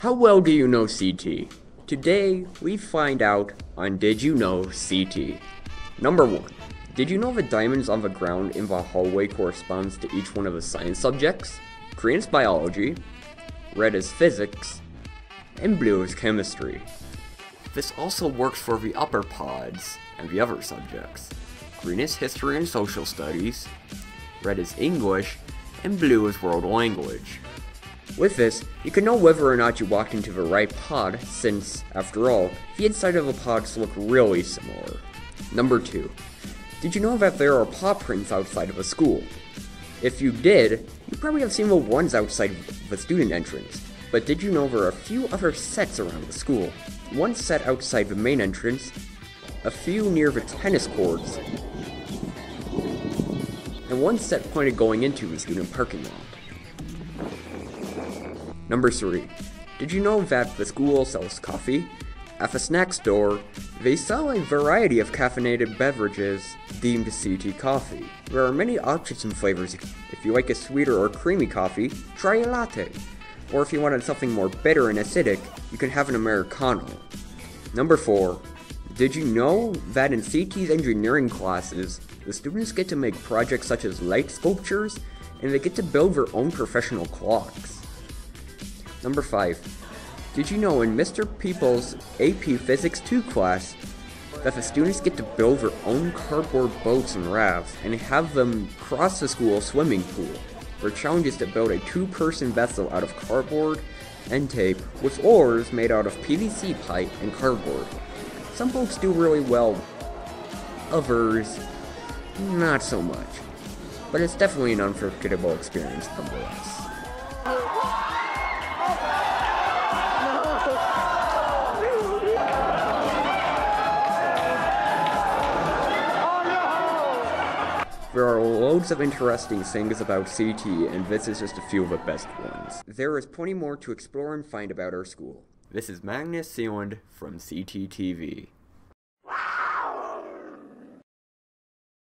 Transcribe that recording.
How well do you know CT? Today, we find out on Did You Know CT. Number 1. Did you know the diamonds on the ground in the hallway corresponds to each one of the science subjects? Green is biology, red is physics, and blue is chemistry. This also works for the upper pods and the other subjects. Green is history and social studies, red is English, and blue is world language. With this, you can know whether or not you walked into the right pod, since, after all, the inside of the pods look really similar. Number 2. Did you know that there are paw prints outside of a school? If you did, you probably have seen the ones outside the student entrance, but did you know there are a few other sets around the school? One set outside the main entrance, a few near the tennis courts, and one set pointed going into the student parking lot. Number 3. Did you know that the school sells coffee? At the snack store, they sell a variety of caffeinated beverages deemed CT coffee. There are many options and flavors. If you like a sweeter or creamy coffee, try a latte. Or if you wanted something more bitter and acidic, you can have an Americano. Number 4. Did you know that in CT's engineering classes, the students get to make projects such as light sculptures, and they get to build their own professional clocks? Number 5. Did you know in Mr. People's AP Physics 2 class that the students get to build their own cardboard boats and rafts and have them cross the school swimming pool? Their challenge is to build a two-person vessel out of cardboard and tape with oars made out of PVC pipe and cardboard. Some folks do really well, others not so much. But it's definitely an unforgettable experience nonetheless. There are loads of interesting things about CT, and this is just a few of the best ones. There is plenty more to explore and find about our school. This is Magnus Seelund from CTTV.